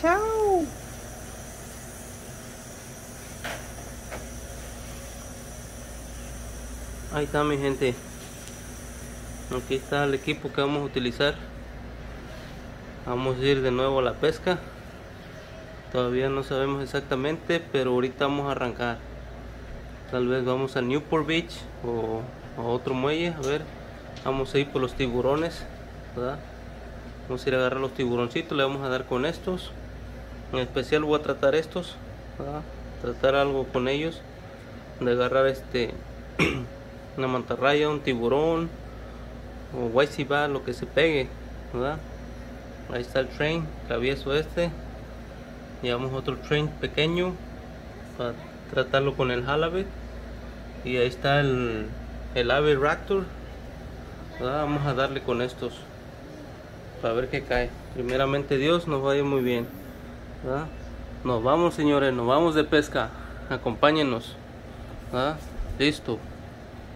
Chao. Ahí está mi gente. Aquí está el equipo que vamos a utilizar. Vamos a ir de nuevo a la pesca. Todavía no sabemos exactamente, pero ahorita vamos a arrancar. Tal vez vamos a Newport Beach o a otro muelle. A ver, vamos a ir por los tiburones. Vamos a ir a agarrar los tiburoncitos. Le vamos a dar con estos. En especial voy a tratar estos. Tratar algo con ellos. De agarrar este una mantarraya, un tiburón o guayciba, lo que se pegue. Ahí está el train, travieso este. Llevamos otro train pequeño para tratarlo con el halibut. Y ahí está el, el ave raptor. Vamos a darle con estos para ver qué cae. Primeramente Dios nos vaya muy bien. Nos vamos señores, nos vamos de pesca. Acompáñenos. Listo.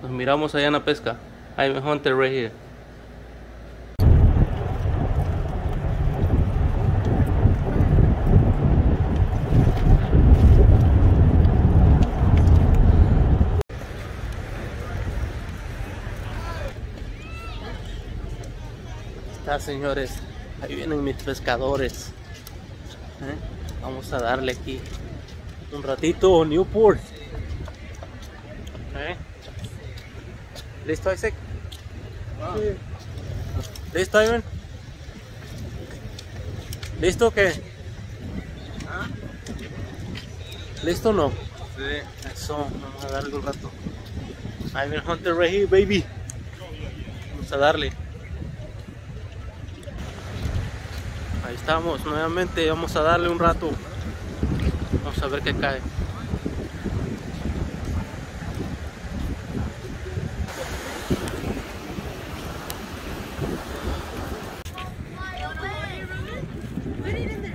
Nos miramos allá en la pesca. I'm a hunter right here. Está señores, ahí vienen mis pescadores. ¿Eh? Vamos a darle aquí un ratito Newport. ¿Eh? ¿Listo, Isaac? ¿Listo, Ivan? ¿Listo o qué? ¿Listo o no? Sí. Eso, vamos a darle un rato. Ivan Hunter right here, baby. Vamos a darle. Ahí estamos, nuevamente vamos a darle un rato. Vamos a ver qué cae.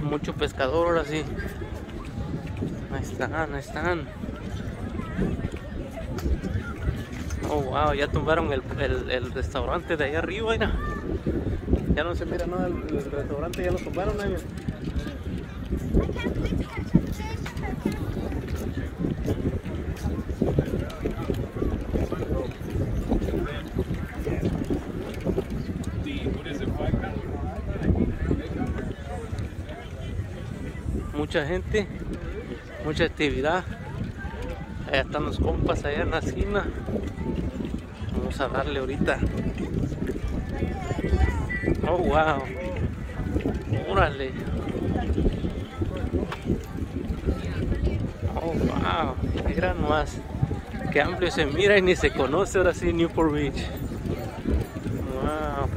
Mucho pescador ahora sí. Ahí están, ahí están. Oh wow, ya tumbaron el, el, restaurante de allá arriba, mira. Ya no se mira nada el, restaurante, ya lo tumbaron ahí. Mucha gente, mucha actividad. Allá están los compas allá en la esquina. Vamos a darle ahorita. Oh, wow. Órale. Oh, wow. Mira nomás. Qué amplio se mira y ni se conoce ahora sí Newport Beach. Wow.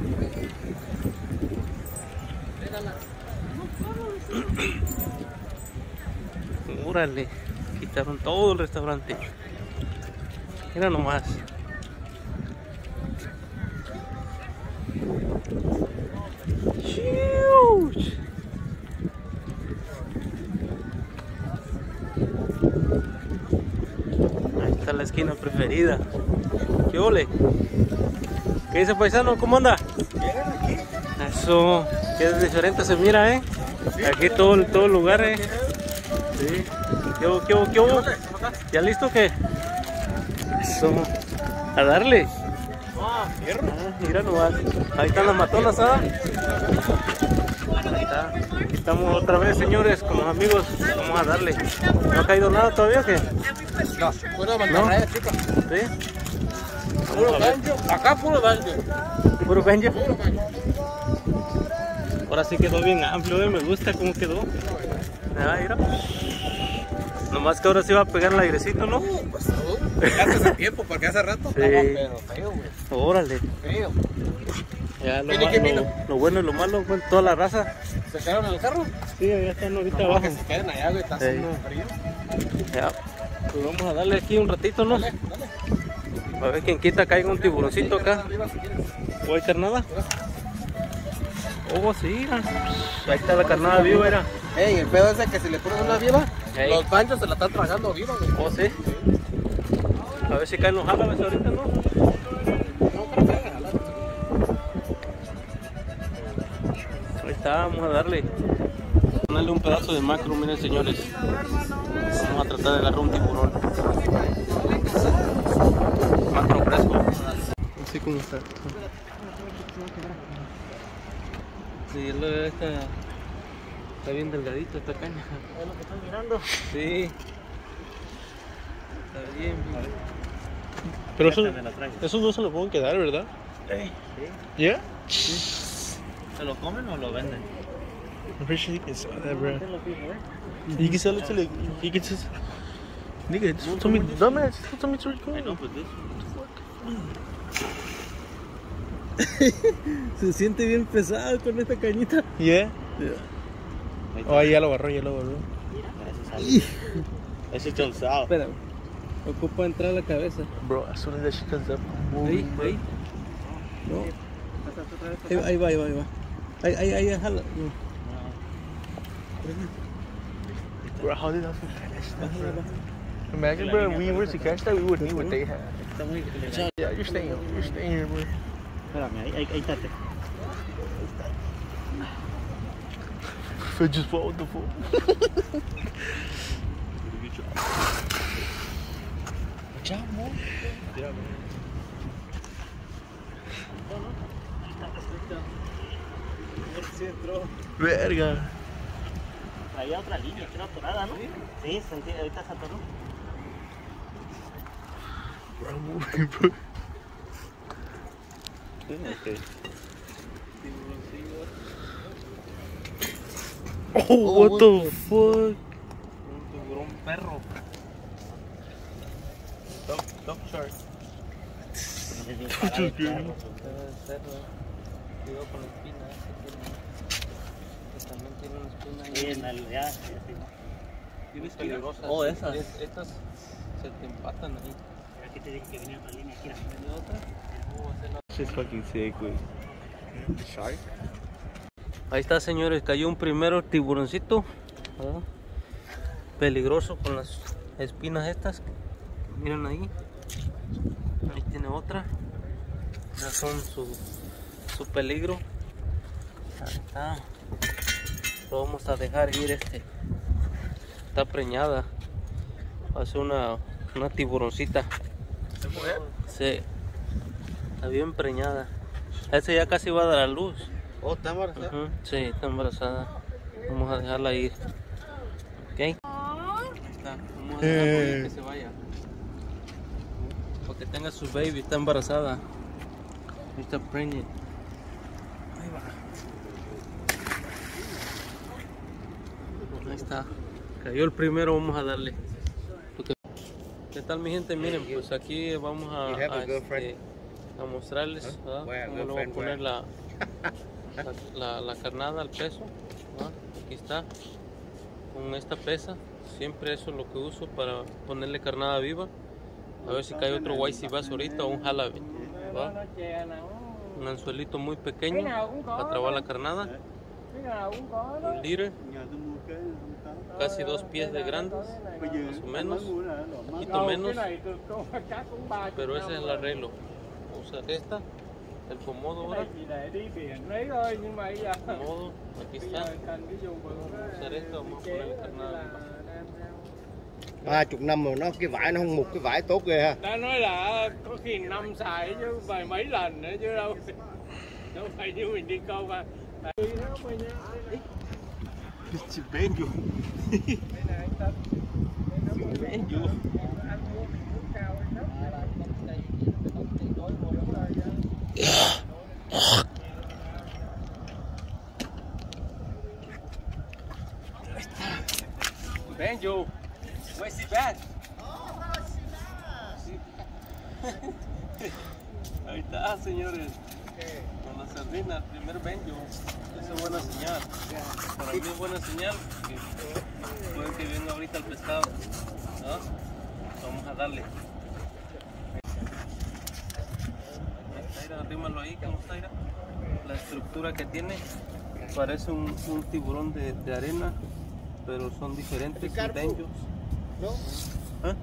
Órale. Quitaron todo el restaurante. Mira nomás. Ahí está la esquina preferida. ¿Qué ole? ¿Qué dice paisano? ¿Cómo anda? Eso, que diferente se mira, ¿eh? Aquí todo, todo el lugar, ¿eh? Sí. ¿Qué hubo, qué hubo, qué hubo? ¿Ya listo o qué? Eso. A darle. Ah, mira nomás. Ahí están las matonas, ¿ah? Ahí está. Aquí estamos otra vez, señores, con los amigos. Vamos a darle. ¿No ha caído nada todavía qué? No, puro mantarraya, chica. ¿Sí? Puro banjo. Acá puro banjo. ¿Puro benjo? Puro banjo. Ahora sí quedó bien amplio, ¿eh? me gusta cómo quedó. Ah, mira. Nomás que ahora sí va a pegar el airecito, ¿no? Uh, pues uh, pegaste a tiempo porque hace rato Sí. estaba pero feo, güey. Órale. Feo. Ya, lo, Viene, ma- ¿qué lo- lo bueno y lo malo, pues, toda la raza. ¿Se quedaron en el carro? Sí, ya están ahorita No, abajo. que se queden allá, güey. Está Sí. haciendo frío. Ya. Pues vamos a darle aquí un ratito, ¿no? Dale, dale. A ver quién quita caiga un tiburoncito acá. ¿Puede hacer nada? Oh, sí. Ahí está la carnada viva, era. Ey, el pedo ese que si le pones una viva, Ey. los panchos se la están tragando viva, güey. Oh, sí. A ver si caen los árabes ahorita, ¿no? Ahí está, vamos a darle. darle un pedazo de macro, miren señores. Vamos a tratar de agarrar un tiburón. Macro fresco. Así como está. Sí, lo está, está bien delgadito esta caña. Es lo que están mirando. Sí. Está bien. Pero eso, me la traigo. eso no se lo pueden quedar, ¿verdad? Sí. Yeah? ¿Se lo comen o lo venden? I'm pretty sure you can sell that, bro. You can sell it to like, you can just... Nigga, just told me, dumbass, just told me to record. I know, but this Se siente bien pesado con esta cañita. Yeah? Oh, ya lo agarró, ya lo agarró. Ese es chonzado. Espera. Ocupa entrar la cabeza. Bro, as soon as that shit comes up, Ahí, ahí. No. Ahí, va, ahí va, ahí va, ahí va. Ahí, ahí, ahí, jala. No. Bro, how did I catch that, bro? Imagine, bro, if we were to catch that, we would need what they had. Yeah, you're staying, you're staying here, bro. Espérame, ahí, ahí, ahí estate. If I just fall, what the fuck? Verga. Traía otra línea, que era atorada, ¿no? Sí, sentí, ahorita se atoró. Bro. Oh, what the fuck? Un perro. Dog, dog shark con la espina. Este tiene- También tiene una espina ahí. Sí, en el, ya, sí. Tienes peligrosas. Oh, esas. Es- Estas se te empatan ahí. Aquí te dije que venía otra línea, aquí. ¿Tiene otra? Esa es la- Shit's fucking sick, güey. Shark? Ahí está, señores. Cayó un primero tiburoncito. ¿verdad? Peligroso con las espinas estas. Miren ahí. Ahí tiene otra. Ya son su, su peligro. Ahí está. Lo vamos a dejar ir este. Está preñada. Va a ser una, una tiburoncita. Sí. Está bien preñada. Ese ya casi va a dar a luz. Oh, está embarazada. Sí, está embarazada. Vamos a dejarla ir. ¿Ok? Ahí está. Vamos a dejarla Eh. ir que se vaya. Porque tenga su baby, está embarazada. Está pregnant. Ahí va. Ahí está. Cayó el primero, vamos a darle. ¿Qué tal mi gente? Miren, pues aquí vamos a, a este, a mostrarles ¿verdad? Cómo le voy a poner la, la, la, la carnada al peso. ¿verdad? Aquí está. Con esta pesa. Siempre eso es lo que uso para ponerle carnada viva. A ver si cae otro bass ahorita o un jalabe. Un anzuelito muy pequeño para trabar la carnada. Un líder, casi dos pies de grandes, más o menos, un poquito menos, pero ese es el arreglo. Usa esta, el comodo ahora, comodo, aquí está. Usar esto, vamos a poner carnada ba chục năm rồi nó cái vải nó không mục cái vải tốt ghê ha. Ta nói là có khi năm xài chứ vài mấy lần nữa chứ đâu. Đâu phải như mình đi câu mà Benjo. Benjo, where's the bat? Ahí está, señores. El primer Benjo. Esa es buena señal. Para mí es buena señal. Que puede que venga ahorita el pescado. ¿no? Vamos a darle. Taira, arrímalo ahí, ¿cómo está, Ira? La estructura que tiene parece un, un tiburón de, de arena, pero son diferentes? Benjos. no ¿Ah?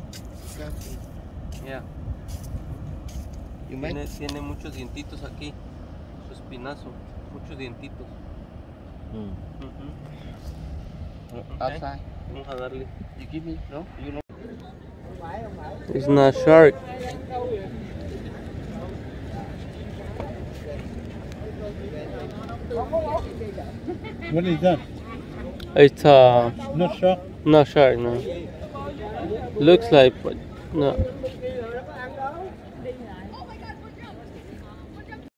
Ya. make Tiene, tiene muchos dientitos aquí, espinazo, muchos dientitos. Ujú. Outside. Vamos a darle. You give me, no? You know. It's not shark. What is that? It's uh Not shark. not shark, no. Looks like, but no.